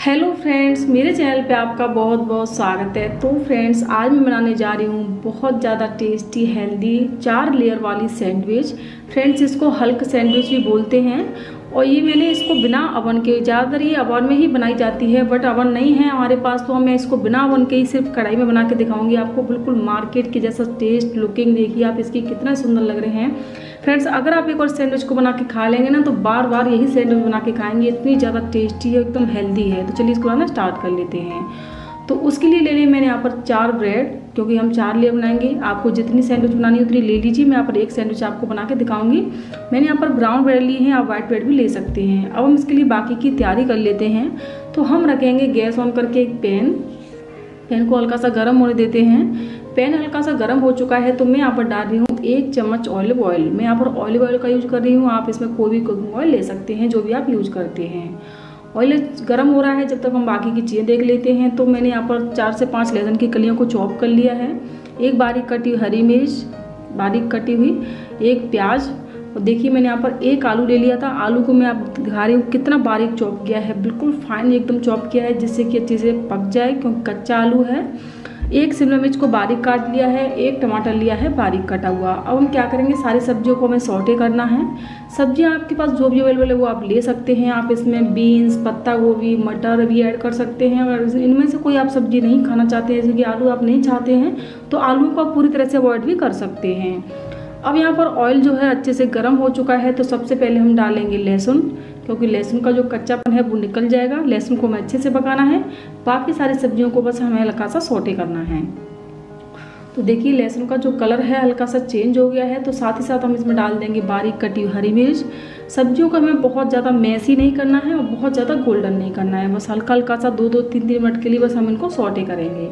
Hello friends मेरे channel पे आपका बहुत बहुत स्वागत है। तो फ्रेंड्स आज मैं बनाने जा रही हूँ बहुत ज़्यादा टेस्टी हेल्दी चार लेयर वाली सैंडविच फ्रेंड्स इसको हल्क सैंडविच भी बोलते हैं। और ये मैंने इसको बिना अवन के, ज़्यादातर ये अवन में ही बनाई जाती है, बट अवन नहीं है हमारे पास तो मैं इसको बिना अवन के ही सिर्फ़ कढ़ाई में बना के दिखाऊँगी आपको। बिल्कुल मार्केट के जैसा टेस्ट लुकिंग देखिए आप इसकी कितना सुंदर लग रहे हैं। फ्रेंड्स अगर आप एक और सैंडविच को बना के खा लेंगे ना तो बार बार यही सैंडविच बना के खाएँगे, इतनी ज़्यादा टेस्टी है, एकदम हेल्दी है। तो चलिए इसको बनाना स्टार्ट कर लेते हैं। तो उसके लिए ले लिए मैंने यहाँ पर चार ब्रेड, क्योंकि हम चार लेयर बनाएँगे। आपको जितनी सैंडविच बनानी है उतनी ले लीजिए, मैं यहाँ पर एक सैंडविच आपको बना के दिखाऊँगी। मैंने यहाँ पर ब्राउन ब्रेड ली है, आप व्हाइट ब्रेड भी ले सकते हैं। अब हम इसके लिए बाकी की तैयारी कर लेते हैं। तो हम रखेंगे गैस ऑन करके एक पैन। पैन को हल्का सा गर्म होने देते हैं। पैन हल्का सा गर्म हो चुका है तो मैं यहाँ पर डाल रही हूँ एक चम्मच ऑलिव ऑयल मैं यहाँ पर ऑलिव ऑयल का यूज़ कर रही हूँ। आप इसमें कोई भी कुकिंग ऑयल ले सकते हैं, जो भी आप यूज़ करते हैं। ऑयल गर्म हो रहा है, जब तक हम बाकी की चीज़ें देख लेते हैं तो मैंने यहाँ पर चार से पाँच लहसुन की कलियों को चॉप कर लिया है। एक बारीक कटी हरी मिर्च, बारीक कटी हुई एक प्याज, और देखिए मैंने यहाँ पर एक आलू ले लिया था। आलू को मैं आप दिखा रही हूँ, कितना बारीक चॉप किया है। बिल्कुल फाइन एकदम चॉप किया है, जिससे कि अच्छे से पक जाए, क्योंकि कच्चा आलू है। एक शिमला मिर्च को बारीक काट लिया है, एक टमाटर लिया है, बारीक कटा हुआ। अब हम क्या करेंगे? सारी सब्जियों को हमें सॉटे करना है। सब्ज़ियाँ आपके पास जो भी अवेलेबल है वो आप ले सकते हैं। आप इसमें बीन्स पत्ता गोभी, मटर भी ऐड कर सकते हैं। अगर इनमें से कोई आप सब्ज़ी नहीं खाना चाहते हैं, जैसे कि आलू आप नहीं चाहते हैं तो आलू को आप पूरी तरह से अवॉइड भी कर सकते हैं। अब यहाँ पर ऑयल जो है अच्छे से गर्म हो चुका है तो सबसे पहले हम डालेंगे लहसुन। क्योंकि लहसुन का जो कच्चापन है वो निकल जाएगा। लहसुन को हमें अच्छे से पकाना है। बाकी सारी सब्जियों को बस हमें हल्का सा सोटे करना है। तो देखिए, लहसुन का जो कलर है हल्का सा चेंज हो गया है। तो साथ ही साथ हम इसमें डाल देंगे बारीक कटी हरी मिर्च। सब्जियों को हमें बहुत ज़्यादा मैसी नहीं करना है और बहुत ज़्यादा गोल्डन नहीं करना है। बस हल्का हल्का सा दो दो, तीन तीन मिनट के लिए बस हम इनको सोटे करेंगे।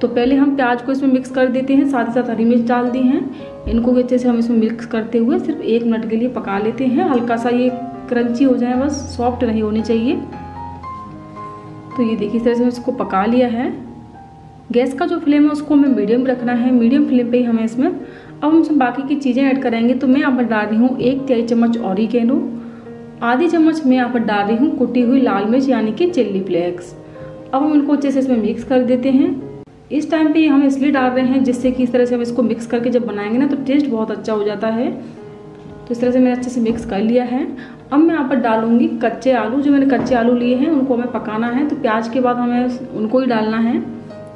तो पहले हम प्याज को इसमें मिक्स कर देते हैं। साथ ही साथ हरी मिर्च डाल दी हैं। इनको भी अच्छे से हम इसमें मिक्स करते हुए सिर्फ़ एक मिनट के लिए पका लेते हैं। हल्का सा ये क्रंची हो जाए, बस सॉफ्ट नहीं होनी चाहिए। तो ये देखिए, इस तरह से इसको पका लिया है। गैस का जो फ्लेम है, उसको हमें मीडियम रखना है। मीडियम फ्लेम पे ही हमें इसमें, अब हम इसमें बाकी की चीज़ें ऐड करेंगे। तो मैं यहाँ पर डाल रही हूँ एक तिहाई चम्मच ऑरिगेनो आधी चम्मच मैं यहाँ पर डाल रही हूँ कुटी हुई लाल मिर्च, यानी कि चिल्ली फ्लेक्स। अब हम इनको अच्छे से इसमें मिक्स कर देते हैं। इस टाइम पे हम इसलिए डाल रहे हैं जिससे कि इस तरह से हम इसको मिक्स करके जब बनाएँगे ना तो टेस्ट बहुत अच्छा हो जाता है। तो इस तरह से मैंने अच्छे से मिक्स कर लिया है। अब मैं यहाँ पर डालूँगी कच्चे आलू। जो मैंने कच्चे आलू लिए हैं, उनको हमें पकाना है तो प्याज के बाद हमें उनको ही डालना है।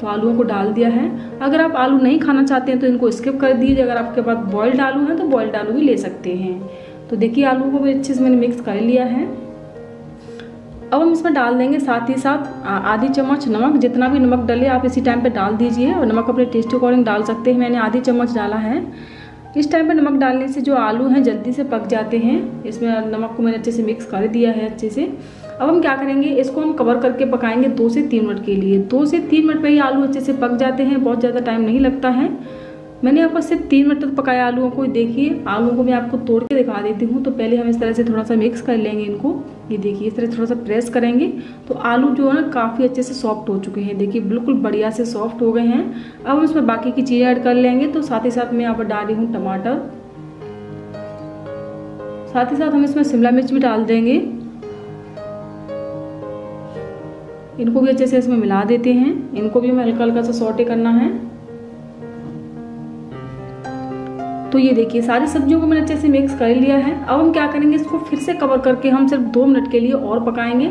तो आलूओं को डाल दिया है। अगर आप आलू नहीं खाना चाहते हैं तो इनको स्किप कर दीजिए। अगर आपके पास बॉयल्ड आलू हैं तो बॉयल्ड आलू भी ले सकते हैं। तो देखिए, आलू को भी अच्छे से मैंने मिक्स कर लिया है। अब हम इसमें डाल देंगे साथ ही साथ आधी चम्मच नमक। जितना भी नमक डले, आप इसी टाइम पे डाल दीजिए और नमक अपने टेस्ट अकॉर्डिंग डाल सकते हैं। मैंने आधी चम्मच डाला है। इस टाइम पे नमक डालने से जो आलू हैं जल्दी से पक जाते हैं। इसमें नमक को मैंने अच्छे से मिक्स कर दिया है अच्छे से। अब हम क्या करेंगे, इसको हम कवर करके पकाएँगे दो से तीन मिनट के लिए। दो से तीन मिनट में ही आलू अच्छे से पक जाते हैं, बहुत ज़्यादा टाइम नहीं लगता है। मैंने पर सिर्फ़ तीन मिनट तक पकाया आलूओं को। देखिए, आलूओं को मैं आपको तोड़ के दिखा देती हूँ तो पहले हम इस तरह से थोड़ा सा मिक्स कर लेंगे इनको। ये देखिए, इस तरह थोड़ा सा प्रेस करेंगे तो आलू जो है ना, काफ़ी अच्छे से सॉफ्ट हो चुके हैं। देखिए, बिल्कुल बढ़िया से सॉफ्ट हो गए हैं। अब हम इसमें बाकी की चीज़ें ऐड कर लेंगे तो साथ ही साथ मैं यहाँ पर डाल रही हूँ टमाटर। साथ ही साथ हम इसमें शिमला मिर्च भी डाल देंगे। इनको भी अच्छे से इसमें मिला देते हैं। इनको भी हमें हल्का हल्का सा सॉटे करना है। तो ये देखिए, सारी सब्जियों को मैंने अच्छे से मिक्स कर लिया है। अब हम क्या करेंगे, इसको फिर से कवर करके हम सिर्फ़ दो मिनट के लिए और पकाएँगे।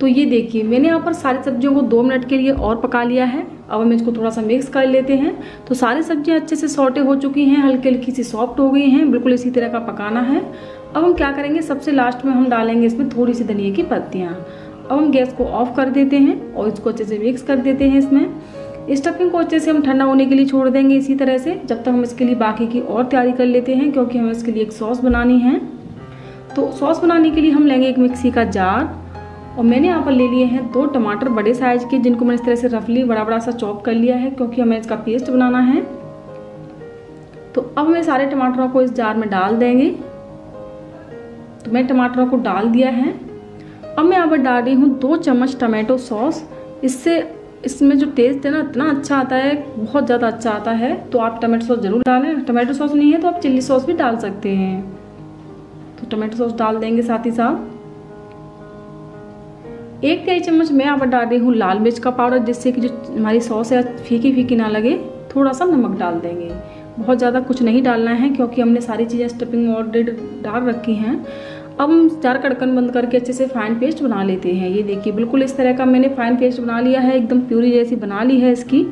तो ये देखिए, मैंने यहाँ पर सारी सब्जियों को दो मिनट के लिए और पका लिया है। अब हम इसको थोड़ा सा मिक्स कर लेते हैं। तो सारी सब्ज़ियाँ अच्छे से सॉटे हो चुकी हैं, हल्की हल्की सी सॉफ्ट हो गई हैं, बिल्कुल इसी तरह का पकाना है। अब हम क्या करेंगे, सबसे लास्ट में हम डालेंगे इसमें थोड़ी सी धनिया की पत्तियाँ। अब हम गैस को ऑफ़ कर देते हैं और इसको अच्छे से मिक्स कर देते हैं इसमें। स्टफिंग को अच्छे से हम ठंडा होने के लिए छोड़ देंगे इसी तरह से। जब तक हम इसके लिए बाकी की और तैयारी कर लेते हैं, क्योंकि हमें इसके लिए एक सॉस बनानी है। तो सॉस बनाने के लिए हम लेंगे एक मिक्सी का जार, और मैंने यहाँ पर ले लिए हैं दो टमाटर बड़े साइज़ के, जिनको मैंने इस तरह से रफली बड़ा बड़ा सा चॉप कर लिया है, क्योंकि हमें इसका पेस्ट बनाना है। तो अब हमें सारे टमाटरों को इस जार में डाल देंगे। तो मैं टमाटरों को डाल दिया है। अब मैं यहाँ पर डाल रही हूँ दो चम्मच टमाटो सॉस इससे इसमें जो टेस्ट है ना, इतना अच्छा आता है, बहुत ज़्यादा अच्छा आता है। तो आप टमाटो सॉस ज़रूर डालें। टमाटो सॉस नहीं है तो आप चिल्ली सॉस भी डाल सकते हैं। तो टमाटो सॉस डाल देंगे साथ ही साथ। एक तिहाई चम्मच मैं पर डाल रही हूँ लाल मिर्च का पाउडर जिससे कि जो हमारी सॉस है फीकी फीकी ना लगे। थोड़ा सा नमक डाल देंगे। बहुत ज़्यादा कुछ नहीं डालना है, क्योंकि हमने सारी चीज़ें स्टफिंग ऑलरेडी डाल रखी हैं। अब हम चार कड़कन बंद करके अच्छे से फाइन पेस्ट बना लेते हैं। ये देखिए, बिल्कुल इस तरह का मैंने फाइन पेस्ट बना लिया है, एकदम प्यूरी जैसी बना ली है इसकी।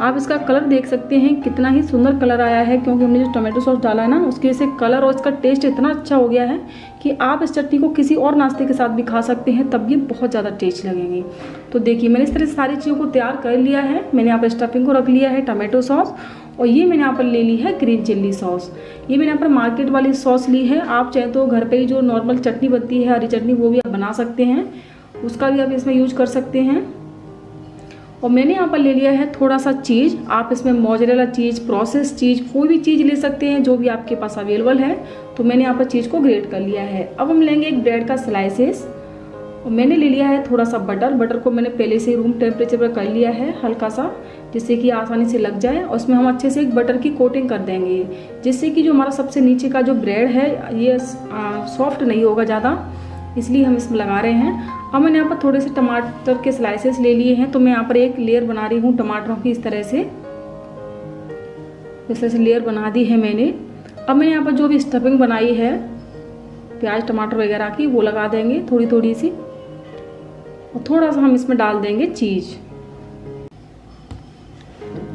आप इसका कलर देख सकते हैं, कितना ही सुंदर कलर आया है, क्योंकि हमने जो टमाटो सॉस डाला है ना, उसकी वजह से कलर और इसका टेस्ट इतना अच्छा हो गया है कि आप इस चटनी को किसी और नाश्ते के साथ भी खा सकते हैं, तब ये बहुत ज़्यादा टेस्ट लगेंगे। तो देखिए, मैंने इस तरह से सारी चीज़ों को तैयार कर लिया है। मैंने पर स्टफिंग को रख लिया है टमाटो सॉस और ये मैंने यहाँ पर ले ली है ग्रीन चिल्ली सॉस। ये मैंने यहाँ पर मार्केट वाली सॉस ली है। आप चाहे तो घर पे ही जो नॉर्मल चटनी बनती है, हरी चटनी, वो भी आप बना सकते हैं। उसका भी आप इसमें यूज़ कर सकते हैं। और मैंने यहाँ पर ले लिया है थोड़ा सा चीज़। आप इसमें मोजरेला चीज़, प्रोसेस चीज़, कोई भी चीज़ ले सकते हैं, जो भी आपके पास अवेलेबल है। तो मैंने यहाँ पर चीज़ को ग्रेट कर लिया है। अब हम लेंगे एक ब्रेड का स्लाइसेस। और मैंने ले लिया है थोड़ा सा बटर बटर को मैंने पहले से रूम टेम्परेचर पर कर लिया है हल्का सा, जिससे कि आसानी से लग जाए और उसमें हम अच्छे से एक बटर की कोटिंग कर देंगे, जिससे कि जो हमारा सबसे नीचे का जो ब्रेड है, ये सॉफ्ट नहीं होगा ज़्यादा, इसलिए हम इसमें लगा रहे हैं। अब मैंने यहाँ पर थोड़े से टमाटर के स्लाइसेस ले लिए हैं तो मैं यहाँ पर एक लेयर बना रही हूँ टमाटरों की इस तरह से। इस तरह से लेयर बना दी है मैंने। अब मैंने यहाँ पर जो भी स्टफिंग बनाई है, प्याज, टमाटर वगैरह की, वो लगा देंगे थोड़ी थोड़ी सी। और थोड़ा सा हम इसमें डाल देंगे चीज़।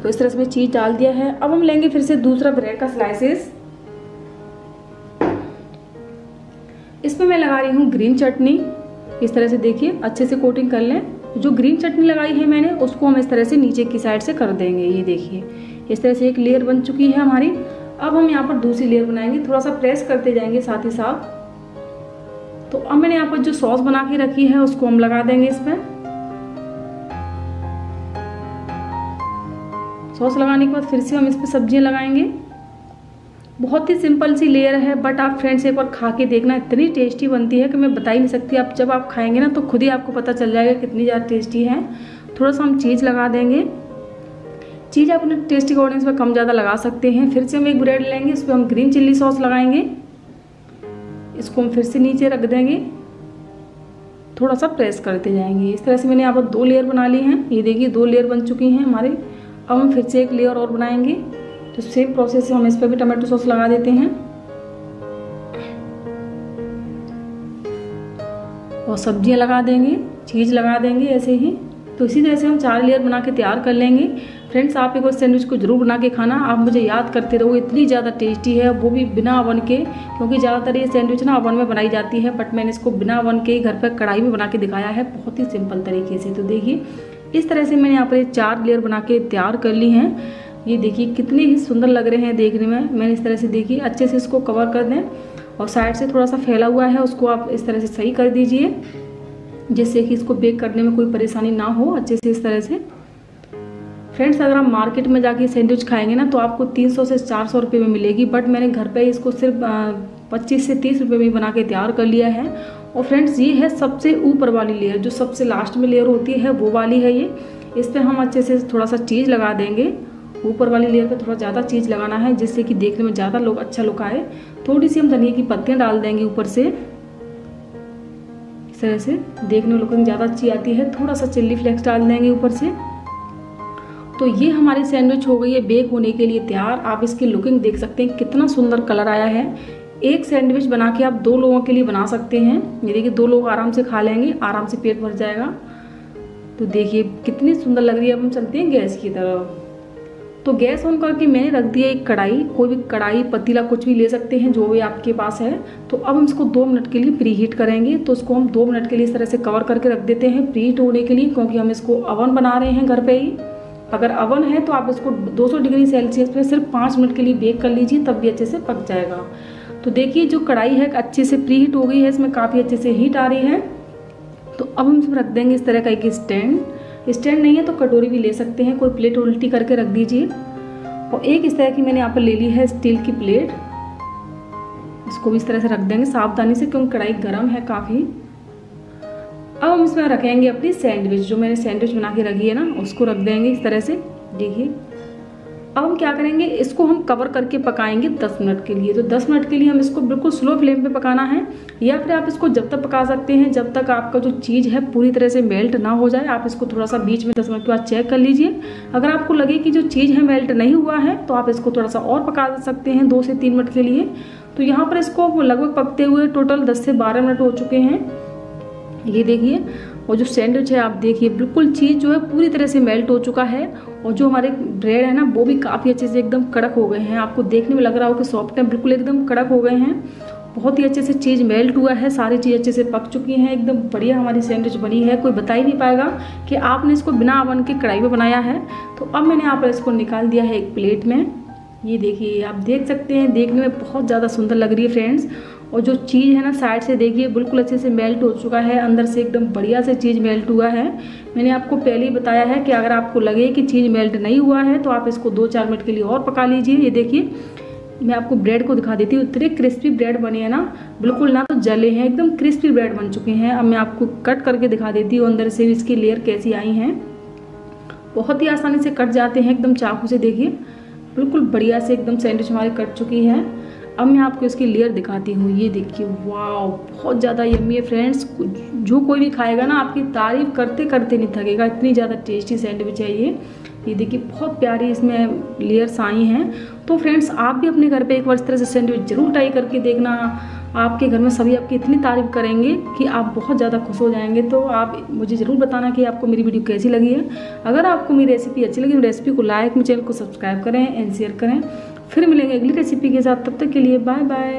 तो इस तरह से चीज़ डाल दिया है। अब हम लेंगे फिर से दूसरा ब्रेड का स्लाइसेस इसमें मैं लगा रही हूँ ग्रीन चटनी। इस तरह से देखिए, अच्छे से कोटिंग कर लें। जो ग्रीन चटनी लगाई है मैंने, उसको हम इस तरह से नीचे की साइड से कर देंगे। ये देखिए, इस तरह से एक लेयर बन चुकी है हमारी। अब हम यहाँ पर दूसरी लेयर बनाएँगे। थोड़ा सा प्रेस करते जाएँगे साथ ही साथ। तो अब मैंने यहाँ पर जो सॉस बना के रखी है, उसको हम लगा देंगे इस पर। सॉस लगाने के बाद फिर से हम इस पर सब्ज़ियाँ लगाएँगे। बहुत ही सिंपल सी लेयर है, बट आप फ्रेंड्स एक बार खा के देखना, इतनी टेस्टी बनती है कि मैं बता ही नहीं सकती। आप जब आप खाएँगे ना तो खुद ही आपको पता चल जाएगा कितनी ज़्यादा टेस्टी है। थोड़ा सा हम चीज़ लगा देंगे। चीज़ आप अपने टेस्टी अकॉर्डिंग पर कम ज़्यादा लगा सकते हैं। फिर से हम एक ब्रेड लेंगे इस पर हम ग्रीन चिल्ली सॉस लगाएँगे। इसको हम फिर से नीचे रख देंगे। थोड़ा सा प्रेस करते जाएँगे। इस तरह से मैंने यहाँ पर दो लेयर बना ली हैं। ये देखिए, दो लेयर बन चुकी हैं हमारे। अब हम फिर से एक लेयर और बनाएँगे। तो सेम प्रोसेस से हम इस पर भी टमाटो सॉस लगा देते हैं। और सब्ज़ियाँ लगा देंगे, चीज़ लगा देंगे ऐसे ही। तो इसी तरह से हम चार लेयर बना के तैयार कर लेंगे। फ्रेंड्स, आप एक बार सैंडविच को ज़रूर बना के खाना। आप मुझे याद करते रहो, इतनी ज़्यादा टेस्टी है, वो भी बिना अवन के, क्योंकि ज़्यादातर ये सैंडविच ना अवन में बनाई जाती है, बट मैंने इसको बिना अवन के घर पर कढ़ाई में बना के दिखाया है, बहुत ही सिंपल तरीके से। तो देखिए, इस तरह से मैंने यहाँ पर चार लेयर बना के तैयार कर ली हैं। ये देखिए, कितने ही सुंदर लग रहे हैं देखने में। मैंने इस तरह से देखिए, अच्छे से इसको कवर कर दें और साइड से थोड़ा सा फैला हुआ है, उसको आप इस तरह से सही कर दीजिए, जिससे कि इसको बेक करने में कोई परेशानी ना हो, अच्छे से इस तरह से। फ्रेंड्स अगर आप मार्केट में जाके सैंडविच खाएँगे ना तो आपको 300 से 400 सौ रुपये में मिलेगी बट मैंने घर पे इसको सिर्फ़ 25 से 30 रुपये में बना के तैयार कर लिया है। और फ्रेंड्स ये है सबसे ऊपर वाली लेयर जो सबसे लास्ट में लेयर होती है, वो वाली है ये। इस पर हम अच्छे से थोड़ा सा चीज़ लगा देंगे। ऊपर वाली लेयर पे थोड़ा ज़्यादा चीज़ लगाना है, जिससे कि देखने में ज़्यादा लोग अच्छा लुक आए। थोड़ी सी हम धनिया की पत्तियाँ डाल देंगे ऊपर से। इस तरह से देखने में लुकिंग ज़्यादा अच्छी आती है। थोड़ा सा चिल्ली फ्लेक्स डाल देंगे ऊपर से। तो ये हमारी सैंडविच हो गई है बेक होने के लिए तैयार। आप इसकी लुकिंग देख सकते हैं कितना सुंदर कलर आया है। एक सैंडविच बना के आप दो लोगों के लिए बना सकते हैं। ये देखिए, दो लोग आराम से खा लेंगे, आराम से पेट भर जाएगा। तो देखिए, कितनी सुंदर लग रही है। अब हम चलते हैं गैस की तरफ़। तो गैस ऑन करके मैंने रख दिया एक कढ़ाई। कोई भी कढ़ाई, पतीला कुछ भी ले सकते हैं, जो भी आपके पास है। तो अब हम इसको दो मिनट के लिए प्री हीट करेंगे। तो उसको हम दो मिनट के लिए इस तरह से कवर करके रख देते हैं। प्री हीट होने के लिए, क्योंकि हम इसको अवन बना रहे हैं घर पे ही। अगर अवन है तो आप इसको 200 डिग्री सेल्सियस पे सिर्फ़ पाँच मिनट के लिए बेक कर लीजिए, तब भी अच्छे से पक जाएगा। तो देखिए, जो कढ़ाई है अच्छे से प्री हीट हो गई है, इसमें काफ़ी अच्छे से हीट आ रही है। तो अब हम इसमें रख देंगे इस तरह का एक स्टैंड। स्टैंड नहीं है तो कटोरी भी ले सकते हैं, कोई प्लेट उल्टी करके रख दीजिए। और एक इस तरह की मैंने यहाँ पर ले ली है स्टील की प्लेट। इसको भी इस तरह से रख देंगे, सावधानी से, क्योंकि कढ़ाई गर्म है काफ़ी। अब हम इसमें रखेंगे अपनी सैंडविच, जो मैंने सैंडविच बना के रखी है ना, उसको रख देंगे इस तरह से। देखिए। अब हम क्या करेंगे, इसको हम कवर करके पकाएँगे 10 मिनट के लिए। तो 10 मिनट के लिए हम इसको बिल्कुल स्लो फ्लेम पे पकाना है, या फिर आप इसको जब तक पका सकते हैं, जब तक आपका जो चीज़ है पूरी तरह से मेल्ट ना हो जाए, आप इसको थोड़ा सा बीच में दस मिनट के बाद चेक कर लीजिए। अगर आपको लगे कि जो चीज़ है मेल्ट नहीं हुआ है तो आप इसको थोड़ा सा और पका सकते हैं दो से तीन मिनट के लिए। तो यहाँ पर इसको लगभग पकते हुए टोटल दस से बारह मिनट हो चुके हैं। ये देखिए और जो सैंडविच है, आप देखिए, बिल्कुल चीज़ जो है, पूरी तरह से मेल्ट हो चुका है और जो हमारे ब्रेड है ना, वो भी काफ़ी अच्छे से एकदम कड़क हो गए हैं। आपको देखने में लग रहा हो कि सॉफ्ट है बिल्कुल एकदम कड़क हो गए हैं। बहुत ही अच्छे से चीज़ मेल्ट हुआ है, सारी चीज़ अच्छे से पक चुकी हैं, एकदम बढ़िया हमारी सैंडविच बनी है। कोई बता ही नहीं पाएगा कि आपने इसको बिना अवन के कढ़ाई में बनाया है। तो अब मैंने यहाँ पर इसको निकाल दिया है एक प्लेट में। ये देखिए, आप देख सकते हैं, देखने में बहुत ज़्यादा सुंदर लग रही है फ्रेंड्स और जो चीज़ है ना, साइड से देखिए, बिल्कुल अच्छे से मेल्ट हो चुका है। अंदर से एकदम बढ़िया से चीज़ मेल्ट हुआ है। मैंने आपको पहले ही बताया है कि अगर आपको लगे कि चीज़ मेल्ट नहीं हुआ है तो आप इसको दो चार मिनट के लिए और पका लीजिए। ये देखिए, मैं आपको ब्रेड को दिखा देती हूँ। इतने क्रिस्पी ब्रेड बने हैं ना, बिल्कुल ना तो जले हैं, एकदम क्रिस्पी ब्रेड बन चुके हैं। अब मैं आपको कट करके दिखा देती हूँ अंदर से, इसकी लेयर कैसी आई हैं। बहुत ही आसानी से कट जाते हैं, एकदम चाकू से देखिए। बिल्कुल बढ़िया से एकदम सैंडविच हमारी कट चुकी है। अब मैं आपको इसकी लेयर दिखाती हूँ। ये देखिए वाह बहुत ज़्यादा यम्मी है फ्रेंड्स जो कोई भी खाएगा ना, आपकी तारीफ़ करते करते नहीं थकेगा। इतनी ज़्यादा टेस्टी सैंडविच है ये। ये देखिए, बहुत प्यारी इसमें लेयर्स आई हैं। तो फ्रेंड्स आप भी अपने घर पे एक बार इस तरह से सैंडविच ज़रूर ट्राई करके देखना। आपके घर में सभी आपकी इतनी तारीफ़ करेंगे कि आप बहुत ज़्यादा खुश हो जाएँगे। तो आप मुझे ज़रूर बताना कि आपको मेरी वीडियो कैसी लगी है। अगर आपको मेरी रेसिपी अच्छी लगी तो रेसिपी को लाइक मेरे चैनल को सब्सक्राइब करें एंड शेयर करें। फिर मिलेंगे अगली रेसिपी के साथ। तब तक के लिए बाय बाय